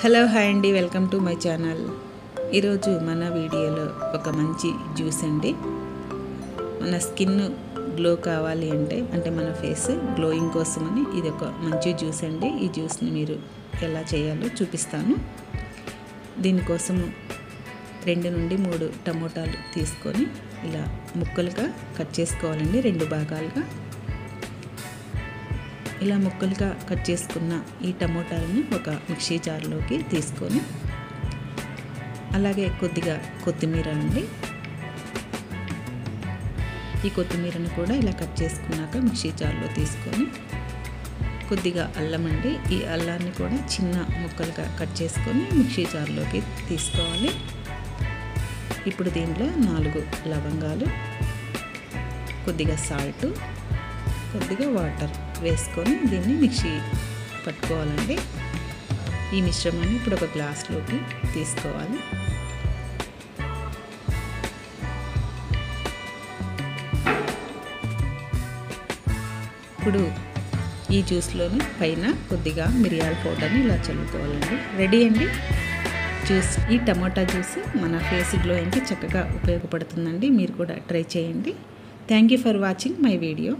Hello hi అండి. Welcome to my channel ఈరోజు మన వీడియోలో ఒక మంచి జ్యూస్ అండి. మన స్కిన్ గ్లో కావాలి అంటే అంటే మన ఫేస్ గ్లోయింగ్ కోసమని ఇది ఒక మంచి జ్యూస్ అండి. ఈ జ్యూస్ని మీరు ఎలా చేయాలో చూపిస్తాను. దీనికోసం రెండు నుండి మూడు టమోటాలు తీసుకొని ఇలా ముక్కలుగా కట్ చేసుకోవాలండి. రెండు భాగాలుగా. ఇలా ముక్కలుగా కట్ చేసుకున్న ఈ టమోటాలని ఒక మిక్సీ జార్లోకి తీసుకొని అలాగే కొద్దిగా కొత్తిమీర అండి. ఈ కొత్తిమీరను కూడా ఇలా కట్ చేసుకున్నాక మిక్సీ జార్లో తీసుకొని కొద్దిగా అల్లం అండి. ఈ అల్లాన్ని కూడా చిన్న ముక్కలుగా కట్ చేసుకొని మిక్సీ జార్లోకి తీసుకోవాలి. ఇప్పుడు దీంట్లో నాలుగు లవంగాలు కొద్దిగా సాల్టు కొద్దిగా వాటర్ వేసుకొని దీన్ని మిక్సీ పట్టుకోవాలండి. ఈ మిశ్రమాన్ని ఇప్పుడు ఒక గ్లాస్లోకి తీసుకోవాలి. ఇప్పుడు ఈ జ్యూస్లోని పైన కొద్దిగా మిరియాల పౌడర్ని ఇలా చల్లుకోవాలండి. రెడీ అండి? జ్యూస్ ఈ టమాటా జ్యూస్ మన ఫేస్ గ్లోయింగ్కి చక్కగా ఉపయోగపడుతుందండి. మీరు కూడా ట్రై చేయండి. Thank you for watching my video.